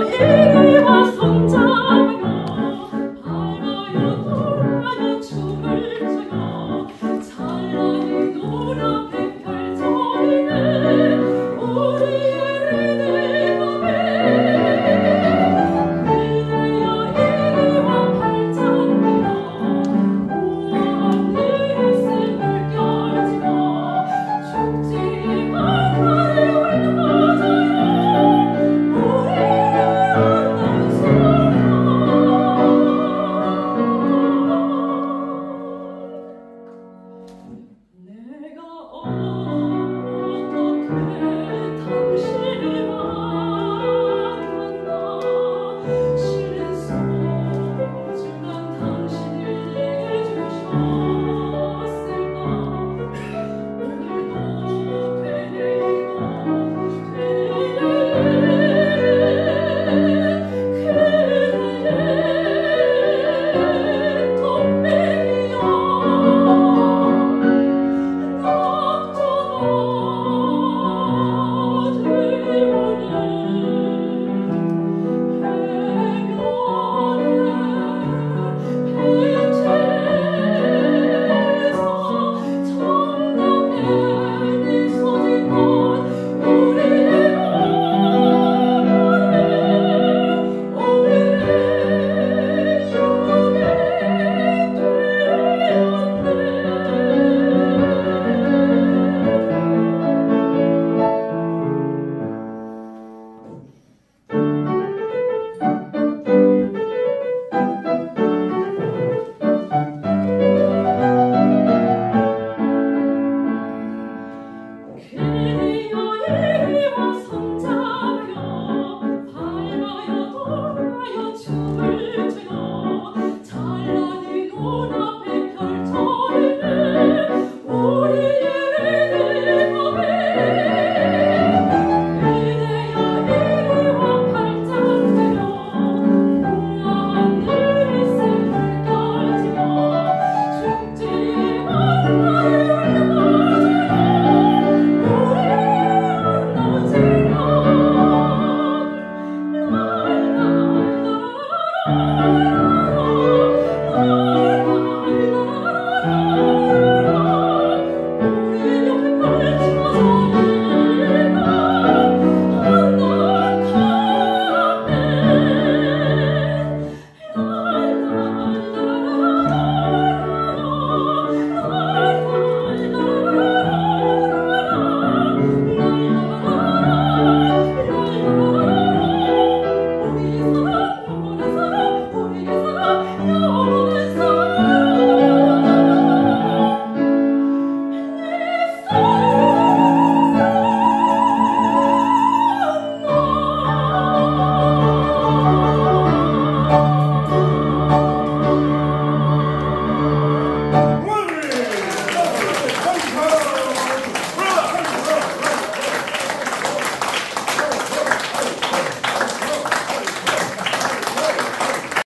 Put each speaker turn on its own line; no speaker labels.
you